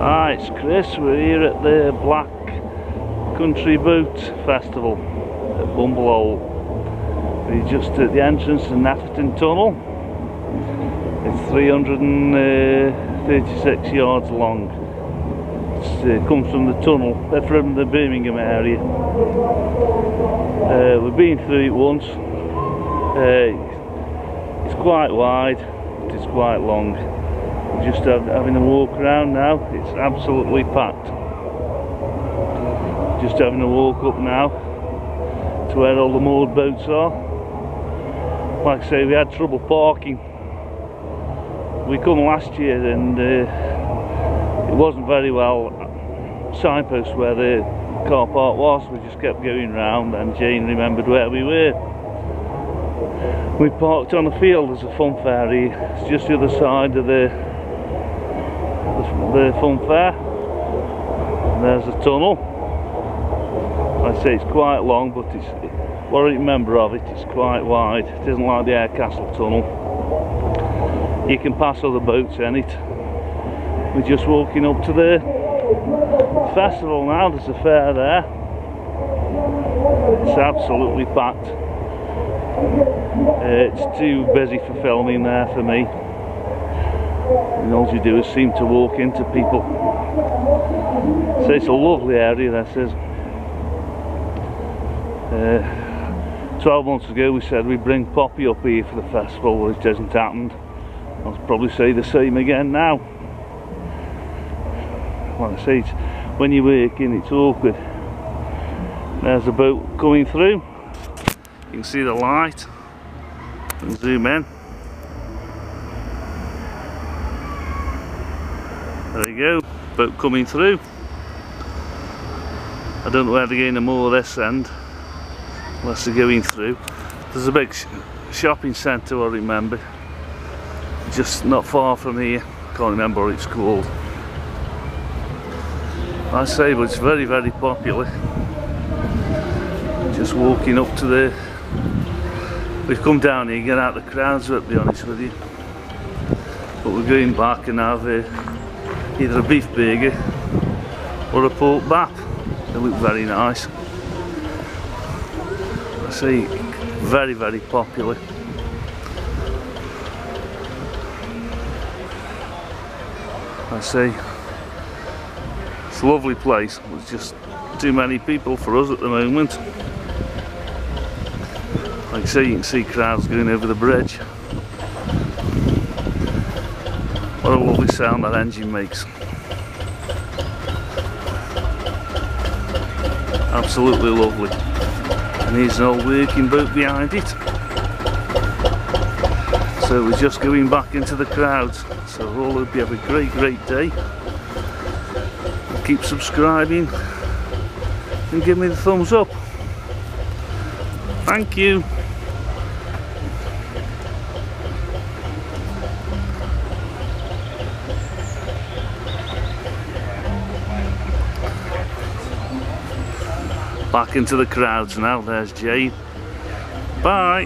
Hi, it's Chris. We're here at the Black Country Boat Festival at Bumblehole. We're just at the entrance to Netherton Tunnel. It's 336 yards long. It uh, comes from the tunnel, uh, from the Birmingham area. Uh, we've been through it once. Uh, it's quite wide, it's quite long just having a walk around now it's absolutely packed. Just having a walk up now to where all the moored boats are. Like I say we had trouble parking. We come last year and uh, it wasn't very well. Signpost where the car park was we just kept going round and Jane remembered where we were. We parked on the field as a fun ferry it's just the other side of the the fun fair. There's the tunnel. I say it's quite long, but it's what I remember of it, it's quite wide. It isn't like the Harecastle tunnel. You can pass other boats in it. We're just walking up to the festival now, there's a fair there. It's absolutely packed. Uh, it's too busy for filming there for me and all you do is seem to walk into people. So it's a lovely area this is. Uh, 12 months ago we said we'd bring Poppy up here for the festival which hasn't happened. I'll probably say the same again now. Like I say when you're working it's awkward. There's a boat coming through. You can see the light. And zoom in There you go, boat coming through. I don't know where they're getting more this end, unless they're going through. There's a big shopping centre, I remember, just not far from here. Can't remember what it's called. I say, but it's very, very popular. Just walking up to the. We've come down here, get out the crowds, to be honest with you. But we're going back and have. Uh, either a beef burger or a pork bap. They look very nice. I see, very, very popular. I see. It's a lovely place. There's just too many people for us at the moment. Like I say, you can see crowds going over the bridge. What a lovely sound that engine makes. Absolutely lovely. And here's an old working boat behind it. So we're just going back into the crowds. So all hope you have a great, great day. keep subscribing and give me the thumbs up. Thank you. Back into the crowds now. There's Jane. Bye.